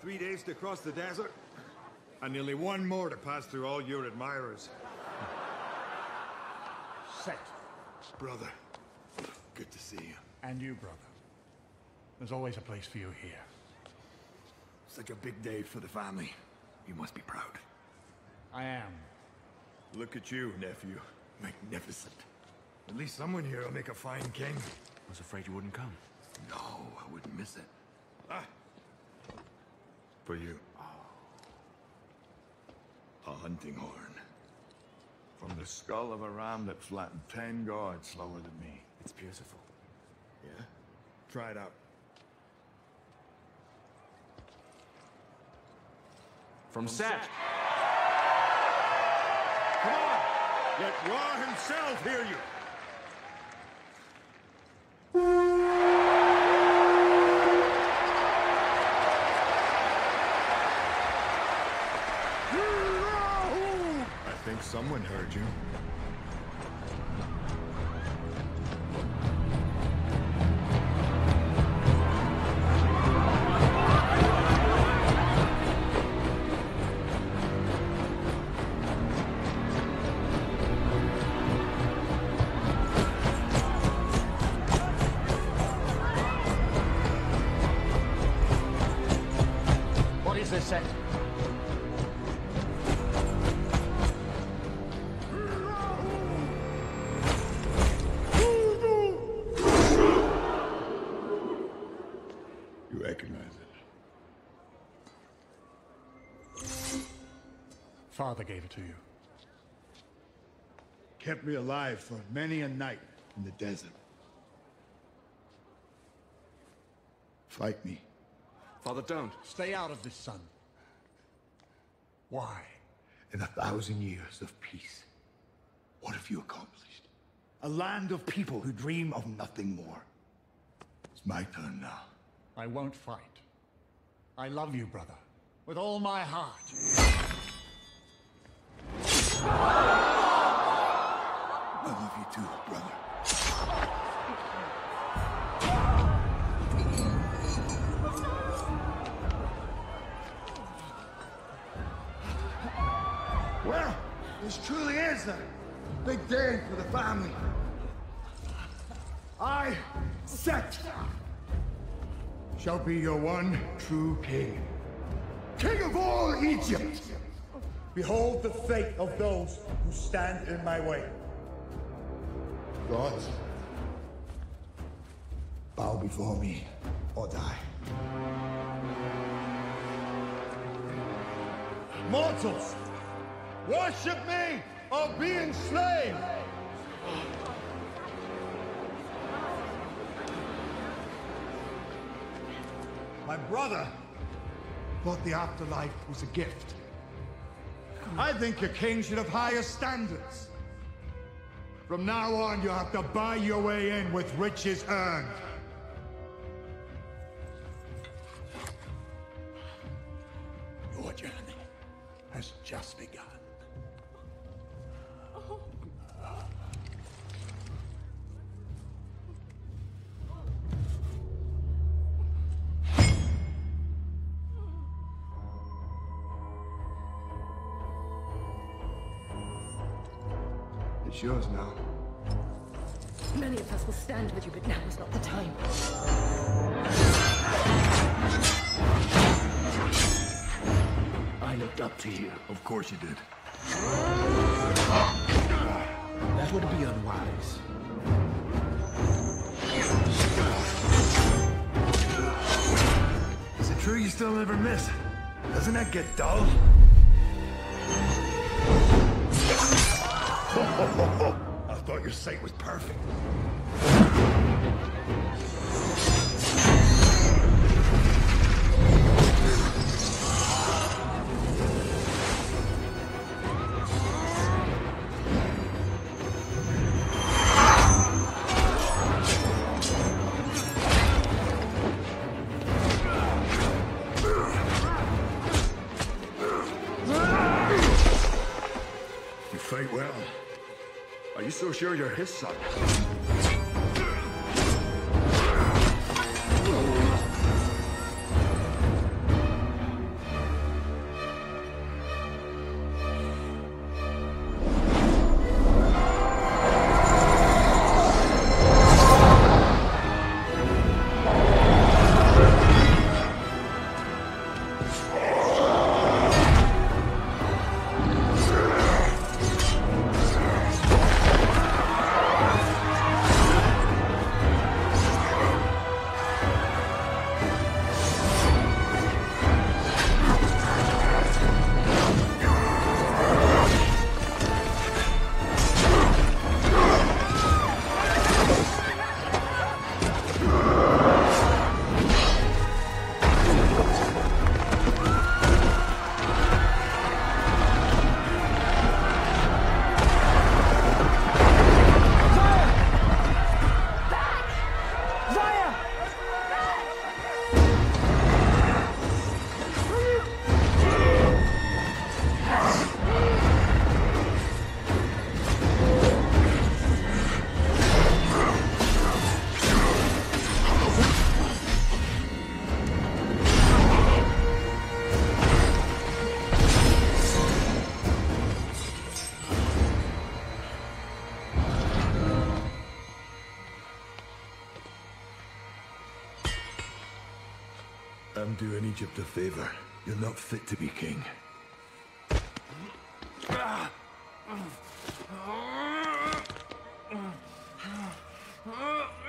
Three days to cross the desert, and nearly one more to pass through all your admirers. Set. Brother, good to see you. And you, brother. There's always a place for you here. Such a big day for the family. You must be proud. I am. Look at you, nephew. Magnificent. At least someone here will make a fine king. I was afraid you wouldn't come. No, I wouldn't miss it. Ah. For you. A hunting horn. From the skull of a ram that flattened ten guards slower than me. It's beautiful. Yeah? Try it out. From Set! Come on! Let Ra himself hear you! Heard you. What is this set? Father gave it to you. Kept me alive for many a night in the desert. Fight me. Father, don't. Stay out of this, son. Why? In a thousand years of peace, what have you accomplished? A land of people who dream of nothing more. It's my turn now. I won't fight. I love you, brother. With all my heart. Brother. Well, this truly is a big day for the family. I, Set, shall be your one true king. King of all Egypt! Behold the fate of those who stand in my way. Gods, bow before me or die. Mortals, worship me or be enslaved! My brother thought the afterlife was a gift. I think a king should have higher standards. From now on, you have to buy your way in with riches earned. Your journey has just begun. It's yours now. Many of us will stand with you, but now is not the time. I looked up to you. Of course you did. That would be unwise. Is it true you still never miss? Doesn't that get dull? Thought your sight was perfect. Sure you're his son? I'm doing Egypt a favor. You're not fit to be king.